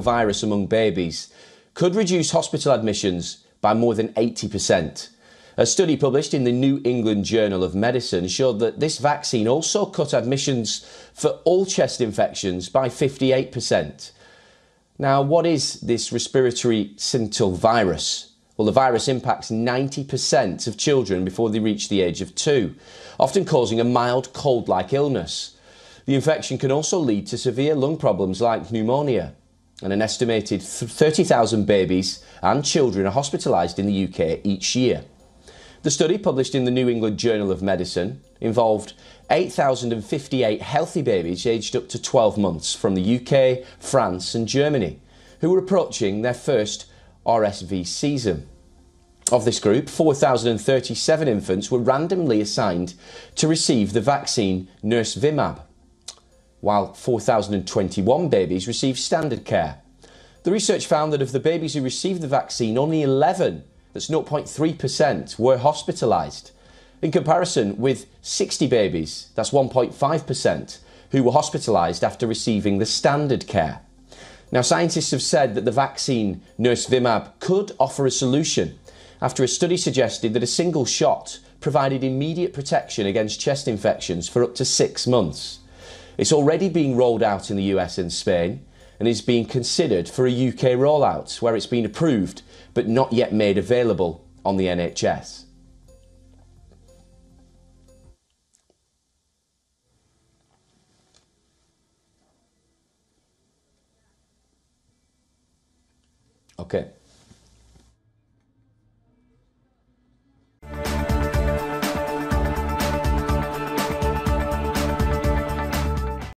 virus among babies could reduce hospital admissions by more than 80%. A study published in the New England Journal of Medicine showed that this vaccine also cut admissions for all chest infections by 58%. Now, what is this respiratory syncytial virus? Well, the virus impacts 90% of children before they reach the age of two, often causing a mild cold like illness. The infection can also lead to severe lung problems like pneumonia, and an estimated 30,000 babies and children are hospitalised in the UK each year. The study, published in the New England Journal of Medicine, involved 8,058 healthy babies aged up to 12 months from the UK, France, and Germany who were approaching their first RSV season. Of this group, 4,037 infants were randomly assigned to receive the vaccine nirsevimab, while 4,021 babies received standard care. The research found that of the babies who received the vaccine, only 11 that's 0.3%, were hospitalised. In comparison with 60 babies, that's 1.5%, who were hospitalised after receiving the standard care. Now, scientists have said that the vaccine nirsevimab could offer a solution after a study suggested that a single shot provided immediate protection against chest infections for up to six months. It's already being rolled out in the US and Spain and is being considered for a UK rollout where it's been approved but not yet made available on the NHS. Okay.